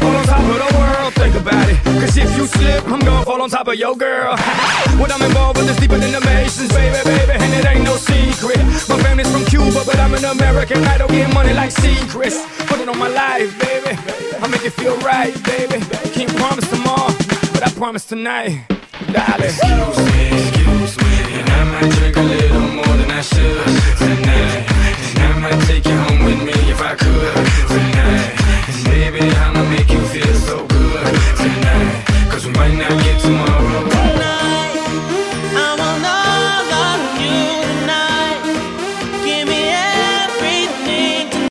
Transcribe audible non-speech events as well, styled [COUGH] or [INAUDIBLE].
fall on top of the world. Think about it. Cause if you slip, I'm gonna fall on top of your girl. [LAUGHS] what I'm involved with is deeper than the Masons, baby, baby, and it ain't no secret. My family's from Cuba, but I'm an American. I don't get money like secrets. Put it on my life, baby. I make it feel right, baby. Can't promise tomorrow, but I promise tonight, darling.